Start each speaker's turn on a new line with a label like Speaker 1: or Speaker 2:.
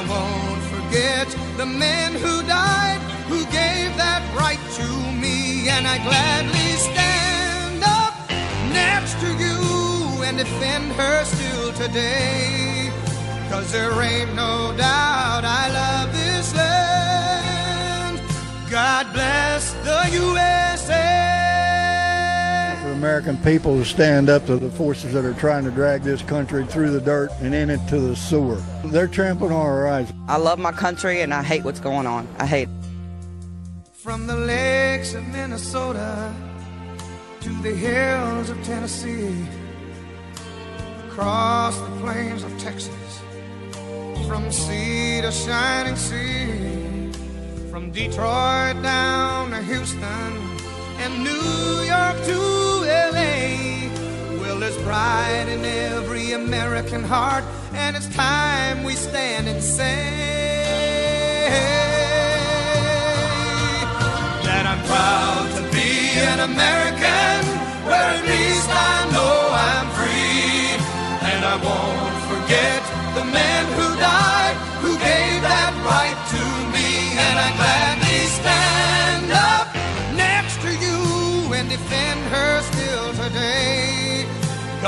Speaker 1: I won't forget the men who died, who gave that right to me. And I gladly stand up next to you and defend her still today. Cause there ain't no doubt I love this land. God bless the USA.
Speaker 2: For American people to stand up to the forces that are trying to drag this country through the dirt and in it to the sewer. They're trampling on our rights.
Speaker 3: I love my country and I hate what's going on. I hate it.
Speaker 1: From the lakes of Minnesota to the hills of Tennessee, across the plains of Texas, from sea to shining sea, from Detroit down to Houston and New York to LA. There's pride in every American heart, and it's time we stand and say that I'm proud to be an American,